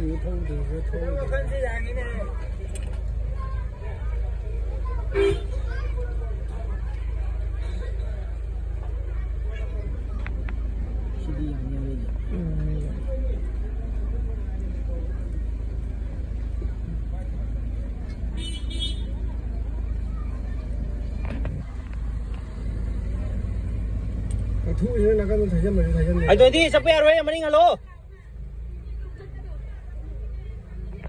我穿睡衣呢。兄弟，你累不累？嗯。我吐出来，哪敢弄茶叶？没茶叶了。哎，兄弟，这边儿还有没得人了？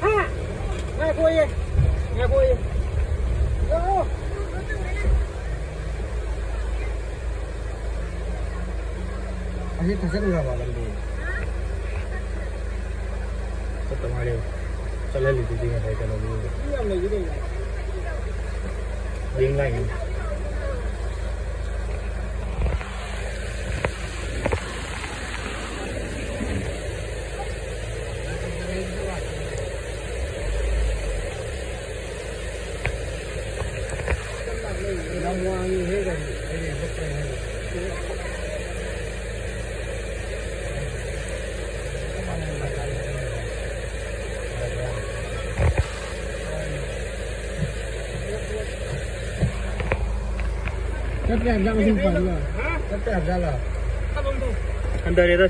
à, nghe cô đi nghe cô đi đâu 아니 다섯인가 봐 근데 저도 말이요 저래리 두지가 되잖아 이거 이거 이거 이거 이거 Tapi ada masih pala. Tapi ada lah.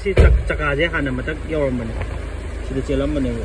Si cak cak aja kan nama tak orang mana. Sudah celam mana bu?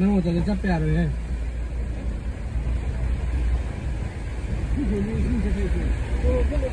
अपने तो वो जगह से प्यार है। तो